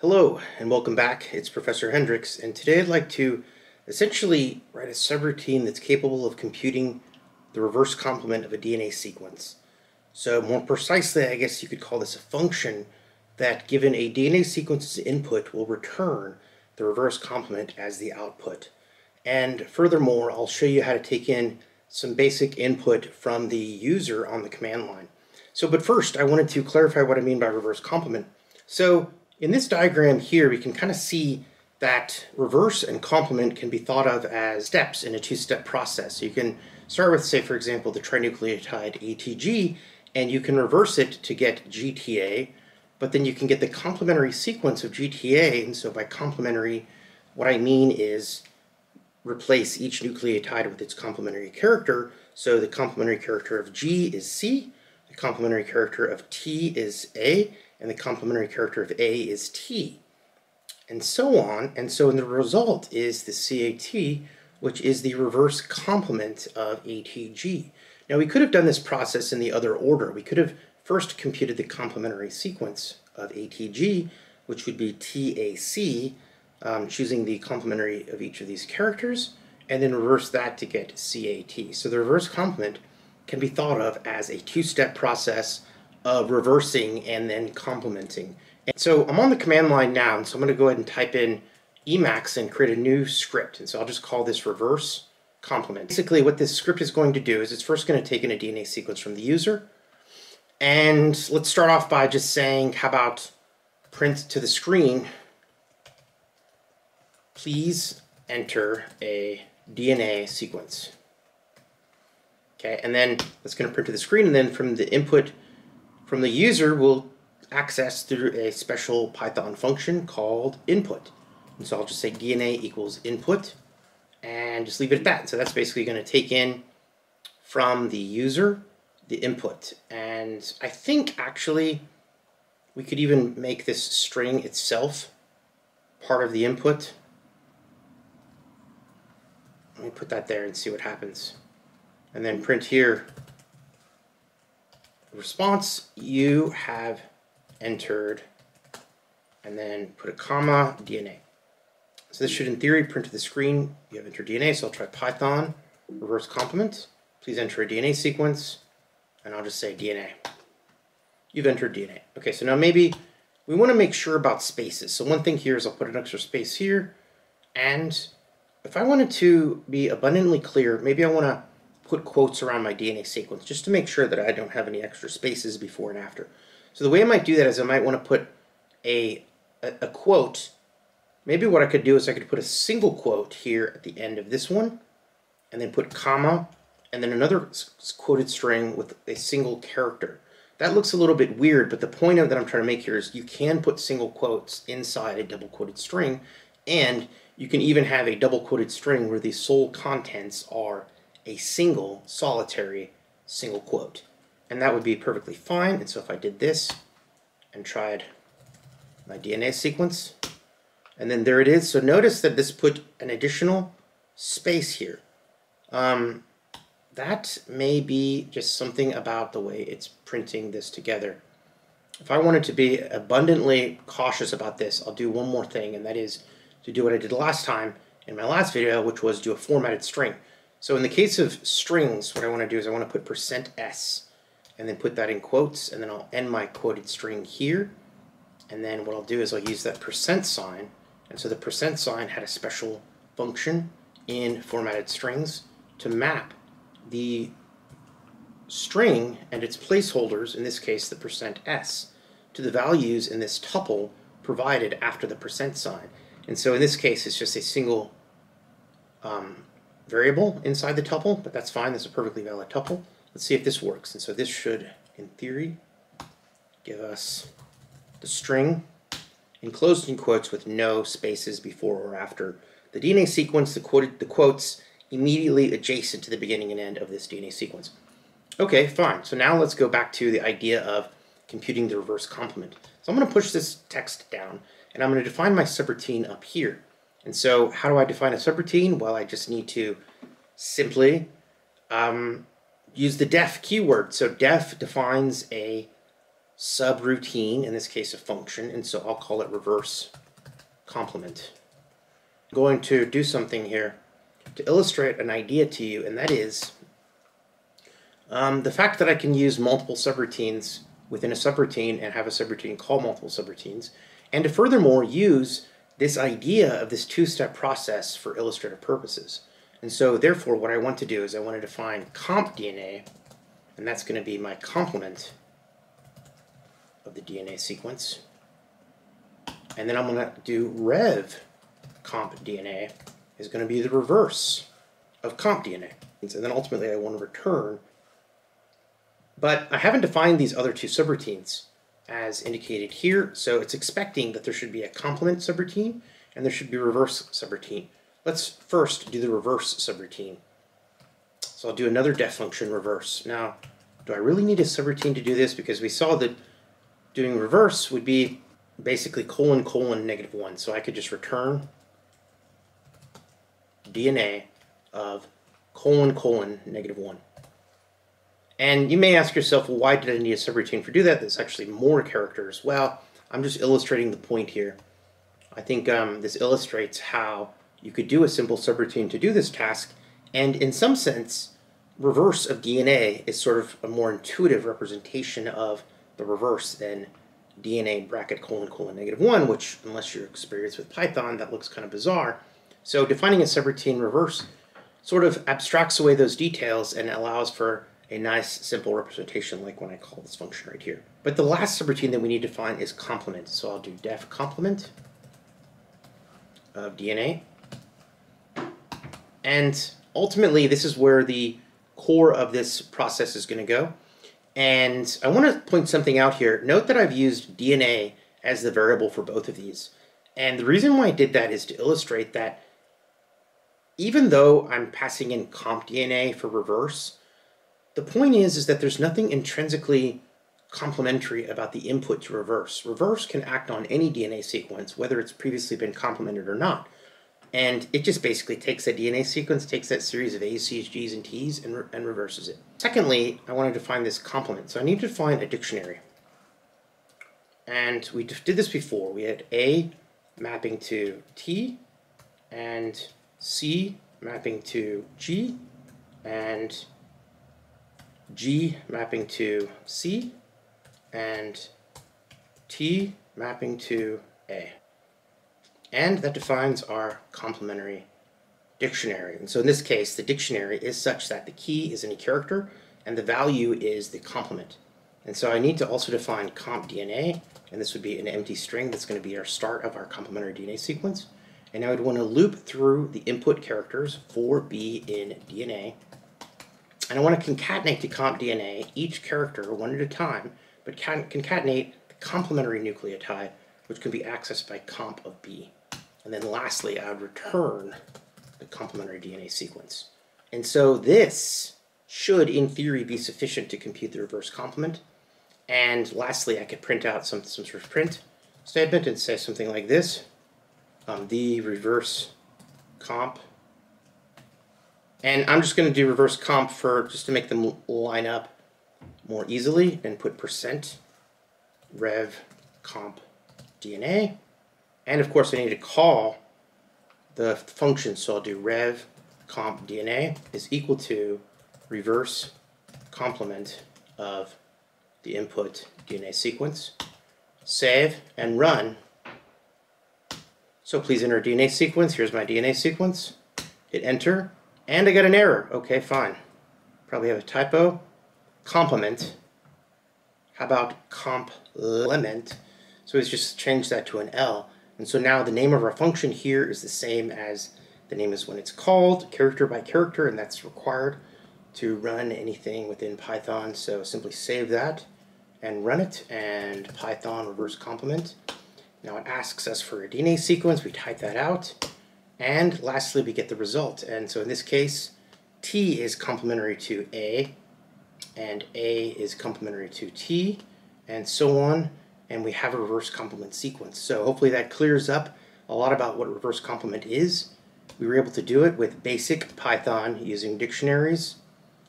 Hello and welcome back. It's Professor Hendrix and today I'd like to essentially write a subroutine that's capable of computing the reverse complement of a DNA sequence. So more precisely, I guess you could call this a function that given a DNA sequence's input will return the reverse complement as the output. And furthermore, I'll show you how to take in some basic input from the user on the command line. So, but first I wanted to clarify what I mean by reverse complement. So in this diagram here, we can kind of see that reverse and complement can be thought of as steps in a two-step process. You can start with, say, for example, the trinucleotide ATG, and you can reverse it to get GTA, but then you can get the complementary sequence of GTA, and so by complementary, what I mean is replace each nucleotide with its complementary character. So the complementary character of G is C, the complementary character of T is A, and the complementary character of A is T, and so on. And so the result is the CAT, which is the reverse complement of ATG. Now we could have done this process in the other order. We could have first computed the complementary sequence of ATG, which would be TAC, um, choosing the complementary of each of these characters, and then reverse that to get CAT. So the reverse complement can be thought of as a two-step process of reversing and then complementing. And so I'm on the command line now, and so I'm going to go ahead and type in Emacs and create a new script. And so I'll just call this reverse complement. Basically what this script is going to do is it's first going to take in a DNA sequence from the user. And let's start off by just saying, how about print to the screen, please enter a DNA sequence. Okay, and then that's going to print to the screen, and then from the input from the user will access through a special Python function called input. And so I'll just say DNA equals input and just leave it at that. So that's basically going to take in from the user the input. And I think actually we could even make this string itself part of the input. Let me put that there and see what happens. And then print here response you have entered and then put a comma DNA. So this should in theory print to the screen you have entered DNA. So I'll try Python reverse complement. Please enter a DNA sequence and I'll just say DNA. You've entered DNA. Okay, so now maybe we want to make sure about spaces. So one thing here is I'll put an extra space here and if I wanted to be abundantly clear, maybe I want to put quotes around my DNA sequence just to make sure that I don't have any extra spaces before and after. So the way I might do that is I might want to put a, a, a quote. Maybe what I could do is I could put a single quote here at the end of this one and then put comma and then another quoted string with a single character. That looks a little bit weird, but the point that I'm trying to make here is you can put single quotes inside a double quoted string, and you can even have a double quoted string where the sole contents are a single solitary single quote. And that would be perfectly fine. And so if I did this and tried my DNA sequence, and then there it is. So notice that this put an additional space here. Um, that may be just something about the way it's printing this together. If I wanted to be abundantly cautious about this, I'll do one more thing, and that is to do what I did last time in my last video, which was do a formatted string. So in the case of strings, what I want to do is I want to put percent %s and then put that in quotes and then I'll end my quoted string here. And then what I'll do is I'll use that percent sign. And so the percent sign had a special function in formatted strings to map the string and its placeholders, in this case the percent %s, to the values in this tuple provided after the percent sign. And so in this case, it's just a single um, variable inside the tuple, but that's fine. That's a perfectly valid tuple. Let's see if this works. And so this should, in theory, give us the string enclosed in quotes with no spaces before or after the DNA sequence, the, quoted, the quotes immediately adjacent to the beginning and end of this DNA sequence. Okay, fine. So now let's go back to the idea of computing the reverse complement. So I'm going to push this text down, and I'm going to define my subroutine up here. And so how do I define a subroutine? Well, I just need to simply um, use the def keyword. So def defines a subroutine, in this case a function, and so I'll call it reverse complement. I'm going to do something here to illustrate an idea to you, and that is um, the fact that I can use multiple subroutines within a subroutine and have a subroutine call multiple subroutines, and to furthermore use this idea of this two-step process for illustrative purposes. And so therefore what I want to do is I want to define comp DNA, and that's going to be my complement of the DNA sequence. And then I'm going to do rev comp DNA is going to be the reverse of comp DNA. And then ultimately I want to return. But I haven't defined these other two subroutines as indicated here, so it's expecting that there should be a complement subroutine and there should be reverse subroutine. Let's first do the reverse subroutine. So I'll do another def function reverse. Now, do I really need a subroutine to do this? Because we saw that doing reverse would be basically colon colon negative 1. So I could just return DNA of colon colon negative 1. And you may ask yourself, well, why did I need a subroutine for do that? There's actually more characters. Well, I'm just illustrating the point here. I think um, this illustrates how you could do a simple subroutine to do this task, and in some sense, reverse of DNA is sort of a more intuitive representation of the reverse than DNA bracket colon colon negative 1, which, unless you're experienced with Python, that looks kind of bizarre. So defining a subroutine reverse sort of abstracts away those details and allows for a nice simple representation like when I call this function right here. But the last subroutine that we need to find is complement. So I'll do def complement of DNA. And ultimately, this is where the core of this process is going to go. And I want to point something out here. Note that I've used DNA as the variable for both of these. And the reason why I did that is to illustrate that even though I'm passing in comp DNA for reverse, the point is, is that there's nothing intrinsically complementary about the input to reverse. Reverse can act on any DNA sequence, whether it's previously been complemented or not. And it just basically takes that DNA sequence, takes that series of A's, C's, G's, and T's, and, re and reverses it. Secondly, I want to define this complement. So I need to define a dictionary. And we did this before. We had A mapping to T, and C mapping to G, and G mapping to C, and T mapping to A. And that defines our complementary dictionary. And so in this case, the dictionary is such that the key is any character and the value is the complement. And so I need to also define comp DNA, and this would be an empty string that's going to be our start of our complementary DNA sequence. And now I'd want to loop through the input characters for B in DNA. And I want to concatenate to comp DNA each character one at a time, but concatenate the complementary nucleotide, which can be accessed by comp of B. And then lastly, I would return the complementary DNA sequence. And so this should, in theory, be sufficient to compute the reverse complement. And lastly, I could print out some, some sort of print statement and say something like this um, the reverse comp. And I'm just going to do reverse comp for just to make them line up more easily and put percent rev comp DNA. And of course I need to call the function, so I'll do rev comp DNA is equal to reverse complement of the input DNA sequence. Save and run so please enter DNA sequence. Here's my DNA sequence. Hit enter. And I got an error. Okay, fine. Probably have a typo. Complement. How about complement? So let's just change that to an L. And so now the name of our function here is the same as the name is when it's called, character by character, and that's required to run anything within Python. So simply save that and run it, and Python reverse complement. Now it asks us for a DNA sequence, we type that out, and lastly we get the result. And so in this case, T is complementary to A, and A is complementary to T, and so on, and we have a reverse complement sequence. So hopefully that clears up a lot about what reverse complement is. We were able to do it with basic Python using dictionaries,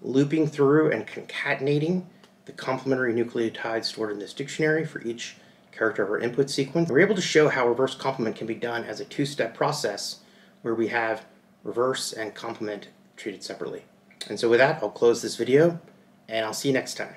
looping through and concatenating the complementary nucleotides stored in this dictionary for each character of our input sequence. We're able to show how reverse complement can be done as a two-step process where we have reverse and complement treated separately. And so with that, I'll close this video and I'll see you next time.